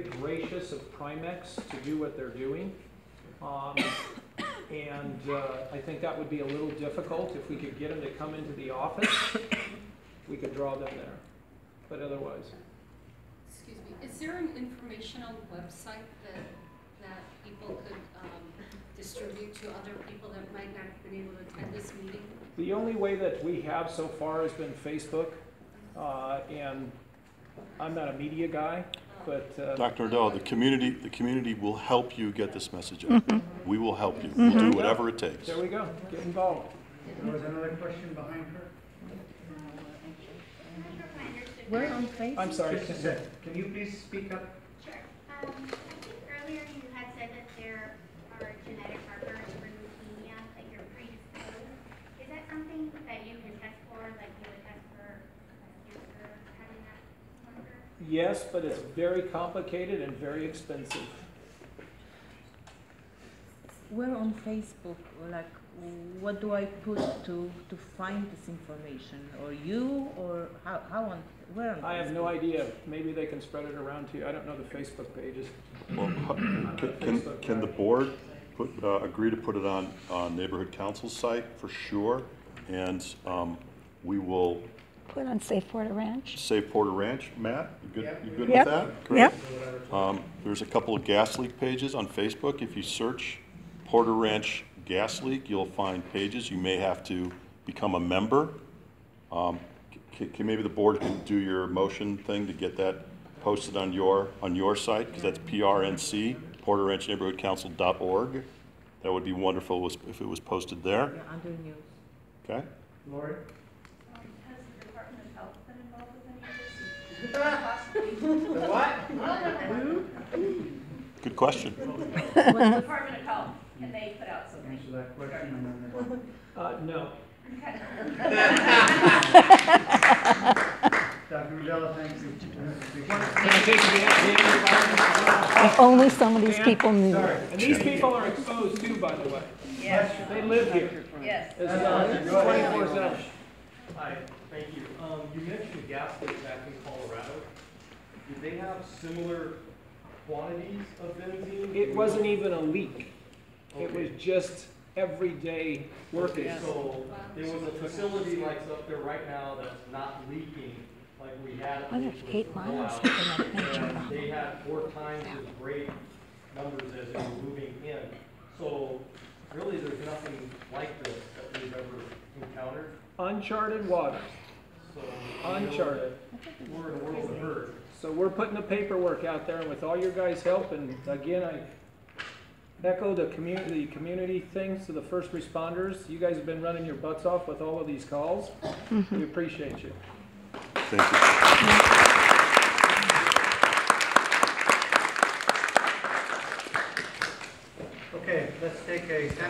very gracious of Primex to do what they're doing. Um, and, uh, I think that would be a little difficult if we could get them to come into the office. We could draw them there, but otherwise. Excuse me, is there an informational website that, that people could, um, distribute to other people that might not have been able to attend this meeting? The only way that we have so far has been Facebook, uh, and I'm not a media guy, but, uh, Dr. Nordella, the community, the community will help you get this message out. We will help you. We'll do whatever it takes. there we go, get involved. There was another question behind her? We're on Facebook. I'm sorry. Just. Can you please speak up? Sure. Um, I think earlier you had said that there are genetic markers for leukemia, that you're predisposed. Is that something that you can test for, like you would test for uh, cancer, having that marker? Yes, but it's very complicated and very expensive. We're on Facebook. Like, what do I put to to find this information? Or you, or how? How on? Where on? I have no idea, maybe they can spread it around to you, I don't know the Facebook pages. Well, Can, can- can the board put, uh, agree to put it on, on neighborhood council's site for sure? And um, we will Put on Safe Porter Ranch. Safe Porter Ranch. Matt, you good, Yep. you good with that? Great. Yep. Um, There's a couple of gas leak pages on Facebook. If you search Porter Ranch gas leak, you'll find pages. You may have to become a member. Um, c- Can, maybe the board can do your motion thing to get that posted on your, on your site, because that's PRNC, Porter Ranch Neighborhood Council.org. That would be wonderful was- if it was posted there, Yeah, under news. okay? Lori? Has the Department of Health been involved with any of this? The what? Good question. The Department of Health, and they put out something. Answer that question. Uh, no, Dr. Rivera, thank you. can I take the, the, If only some of these people knew. Sorry, and these people are exposed too, by the way. Yes, They live here. yes. It's twenty-four seven. Hi, thank you. Mentioned gas leak back in Colorado. Did they have similar quantities of benzene? It wasn't even a leak. It was just everyday working. So there was a facility like up there right now that's not leaking like we had. Well, leak there's with eight the miles blowout. to the major And problem. they had four times as great numbers as they were moving in. So really, there's nothing like this that we've ever encountered. Uncharted waters, So. You know. We're in a world of hurt. So we're putting the paperwork out there, and with all your guys' help, and again, I echo the community, community things to the first responders. You guys have been running your butts off with all of these calls. Mm-hmm. We appreciate you. Thank you. Okay, let's take a ten